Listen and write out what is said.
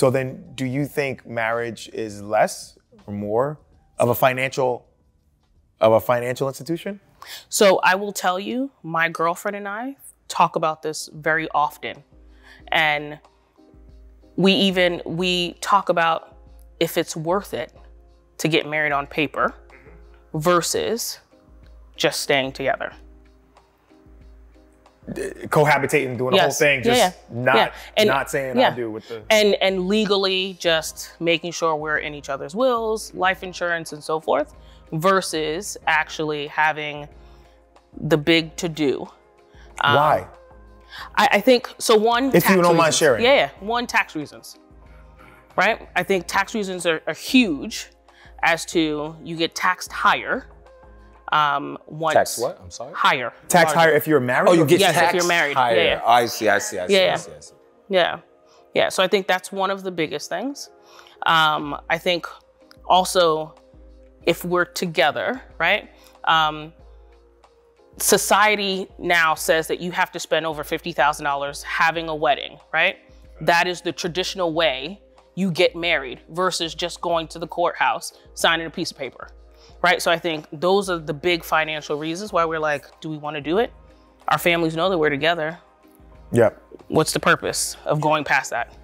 So then, do you think marriage is less or more of a financial of a financial institution? So I will tell you, my girlfriend and I talk about this very often. And we even we talk about if it's worth it to get married on paper versus just staying together. Cohabitating, doing the whole thing, just yeah. not Yeah. And- not saying yeah. I do with the and and legally just making sure we're in each other's wills, life insurance and so forth, versus actually having the big to do. Um, why? I, I think so. One, If you don't mind sharing. Yeah, yeah. One, tax reasons. Right. I think tax reasons are, are huge, as to you get taxed higher. Um, once Tax what? I'm sorry. Higher. Tax larger. higher if you're married. Oh, you get Yes, if you're married. higher. Yeah, yeah. I see. I see. I see. Yeah, I yeah. see, I see. Yeah. Yeah. So I think that's one of the biggest things. Um, I think also if we're together, right? Um, society now says that you have to spend over $50,000 having a wedding, right? That is the traditional way you get married versus just going to the courthouse, signing a piece of paper, right? So I think those are the big financial reasons why we're like, do we want to do it? Our families know that we're together Yep. what's the purpose of going past that?